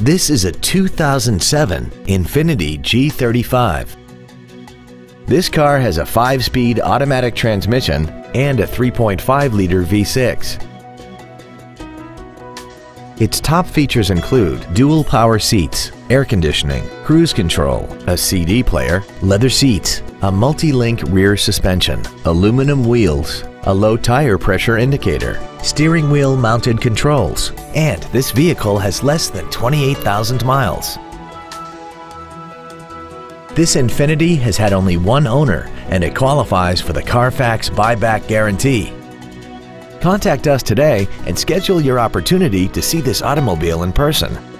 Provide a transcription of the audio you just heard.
This is a 2007 Infiniti G35. This car has a 5-speed automatic transmission and a 3.5-liter V6. Its top features include dual power seats, air conditioning, cruise control, a CD player, leather seats, a multi-link rear suspension, aluminum wheels, a low tire pressure indicator, steering wheel mounted controls, and this vehicle has less than 28,000 miles. This Infiniti has had only one owner and it qualifies for the Carfax buyback guarantee. Contact us today and schedule your opportunity to see this automobile in person.